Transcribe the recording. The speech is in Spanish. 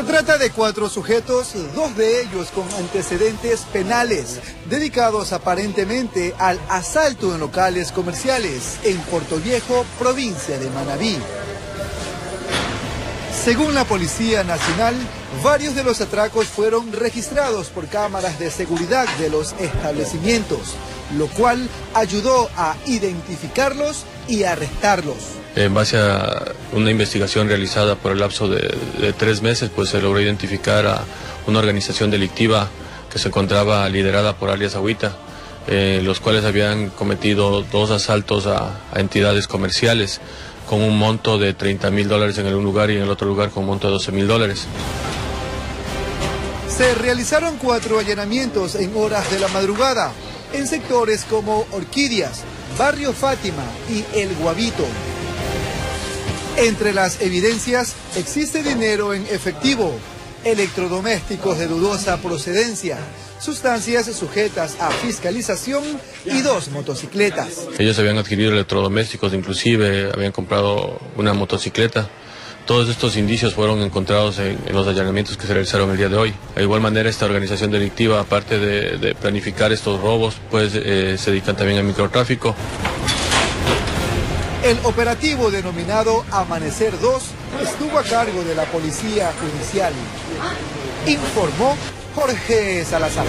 Se trata de cuatro sujetos, dos de ellos con antecedentes penales, dedicados aparentemente al asalto en locales comerciales en Puerto Viejo, provincia de Manabí. Según la Policía Nacional, varios de los atracos fueron registrados por cámaras de seguridad de los establecimientos, lo cual ayudó a identificarlos y arrestarlos. En base a una investigación realizada por el lapso de, tres meses, pues se logró identificar a una organización delictiva que se encontraba liderada por alias Agüita, eh, los cuales habían cometido dos asaltos a entidades comerciales con un monto de 30 mil dólares en el un lugar y en el otro lugar con un monto de 12 mil dólares. Se realizaron cuatro allanamientos en horas de la madrugada en sectores como Orquídeas, Barrio Fátima y El Guavito. Entre las evidencias existe dinero en efectivo, electrodomésticos de dudosa procedencia, sustancias sujetas a fiscalización y dos motocicletas. Ellos habían adquirido electrodomésticos, inclusive habían comprado una motocicleta. Todos estos indicios fueron encontrados en, los allanamientos que se realizaron el día de hoy. De igual manera, esta organización delictiva, aparte de, planificar estos robos, pues eh, se dedican también al microtráfico. El operativo denominado Amanecer 2 estuvo a cargo de la Policía Judicial. Informó Jorge Salazar.